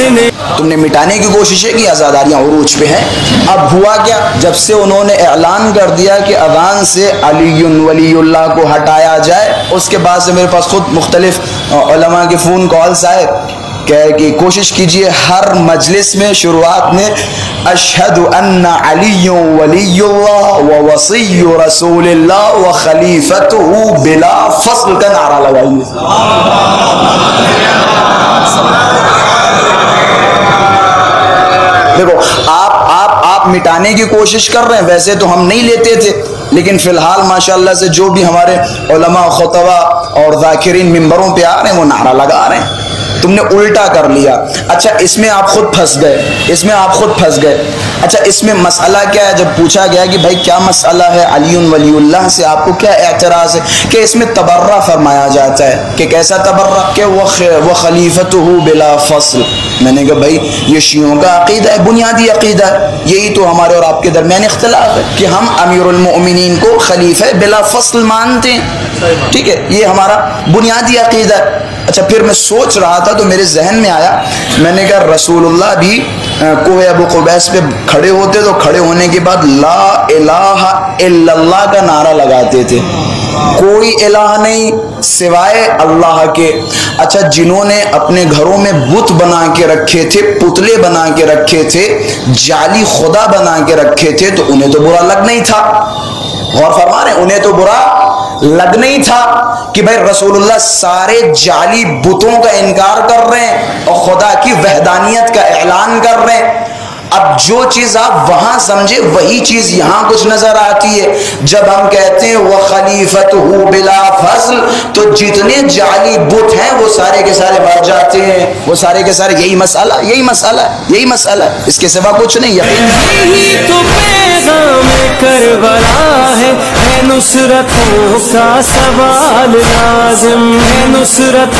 जिसने तुमने मिटाने की कोशिशें की आज़ादारियाँ उरूज पे हैं। अब हुआ क्या? जब से उन्होंने ऐलान कर दिया कि अजान से अली वलील्ला को हटाया जाए, उसके बाद से मेरे पास खुद मुख्तलिफ़ के फ़ोन कॉल्स आए। कह कि कोशिश कीजिए, हर मजलिस में शुरुआत में, अशहद अली खलीफत बिला फ़सल का नारा लगाइए। मिटाने की कोशिश कर रहे हैं, वैसे तो हम नहीं लेते थे, लेकिन फ़िलहाल माशाल्लाह से जो भी हमारे ख़तवा और जाकिरीन मंबरों पे आ रहे हैं, वो नारा लगा रहे हैं। तुमने उल्टा कर लिया। अच्छा इसमें आप खुद फंस गए। इसमें आप खुद फंस गए। अच्छा इसमें मसला क्या है? जब पूछा गया कि भाई क्या मसला है? अली वलील्लाह से आपको क्या एतराज़ है? कि इसमें तबर्रा फरमाया जाता है कि कैसा तबर्रा? कि वह वह खलीफत हो बिला फ़सल। मैंने कहा भाई ये शीयों का अकीदा है बुनियादी अकीदा है। यही तो हमारे और आपके दरमियान इख्तलाफ है कि हम अमीरमिन को खलीफे बिला फ़सल मानते हैं। ठीक है ये हमारा बुनियादी अकीदा है। अच्छा फिर मैं सोच रहा था तो मेरे जहन में आया। मैंने कहा, रसूलुल्लाह भी कोहे अबू कुबैस पे खड़े होते तो खड़े होने के बाद ला इलाहा इल्लल्लाह का नारा लगाते थे। कोई इलाह नहीं, सिवाय अल्लाह के। अच्छा जिन्होंने अपने घरों में बुत बना के रखे थे, पुतले बना के रखे थे, जाली खुदा बना के रखे थे तो उन्हें तो बुरा लग नहीं था। गौर फरमा रहे उन्हें तो बुरा लग नहीं था कि भाई रसूलुल्लाह सारे जाली बुतों का इनकार कर रहे हैं और खुदा की वहदानियत का ऐलान कर रहे हैं। अब जो चीज़ आप वहाँ समझे, वही चीज़ यहाँ कुछ नज़र आती है। जब हम कहते हैं, वह खलीफत हु बिला फजल तो जितने जाली बुत हैं, वो सारे के सारे मर जाते हैं। वो सारे के सारे, यही मसाला यही मसाला यही मसाला, इसके सिवा कुछ नहीं यही नुसरतों का सवाल लाजिम है नुसरत